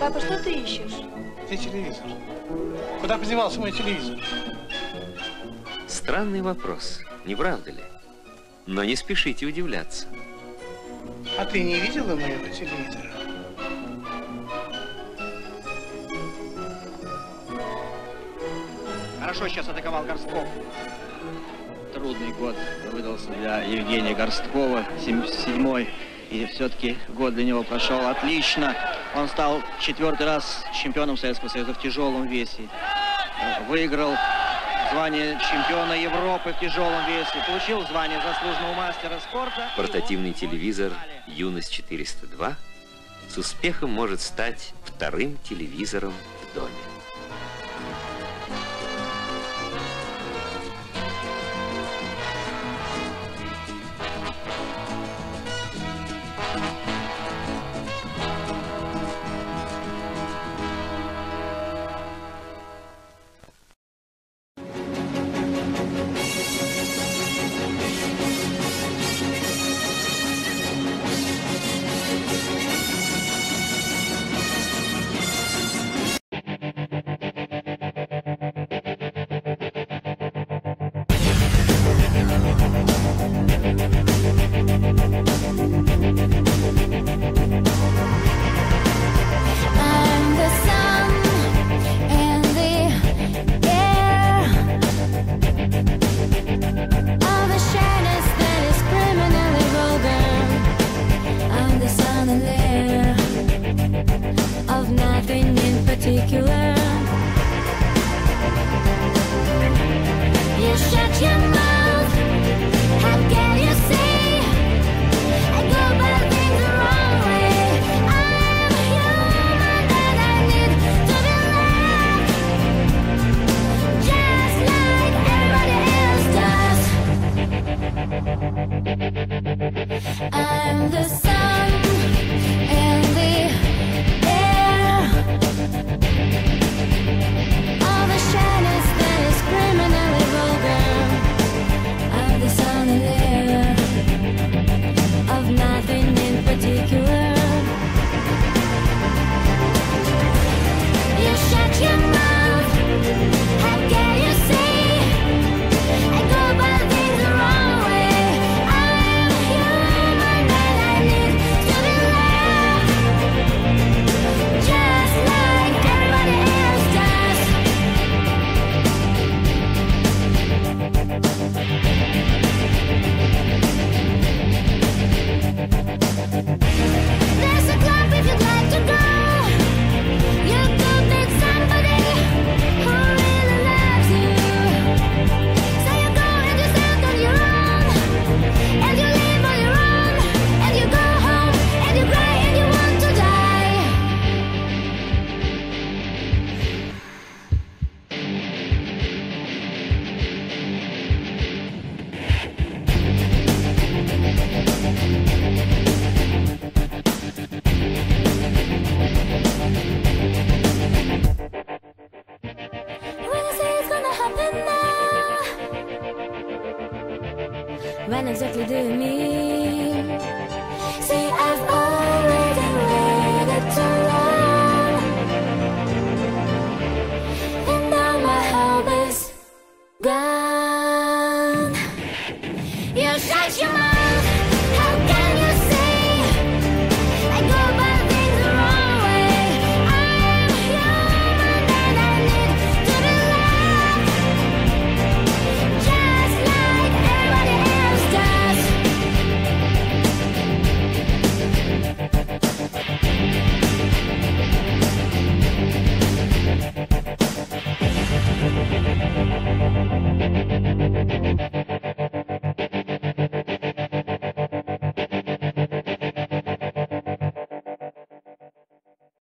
Папа, что ты ищешь? Где телевизор? Куда подевался мой телевизор? Странный вопрос, не правда ли? Но не спешите удивляться. А ты не видела моего телевизора? Хорошо сейчас атаковал Горстков. Трудный год выдался для Евгения Горсткова, седьмой. И все-таки год для него прошел отлично. Он стал четвертый раз чемпионом Советского Союза в тяжелом весе. Выиграл звание чемпиона Европы в тяжелом весе, получил звание заслуженного мастера спорта. Портативный телевизор «Юность 402» с успехом может стать вторым телевизором Yeah. When exactly do you mean? See, I've already waited too long And now my hope is gone. You shut your mouth.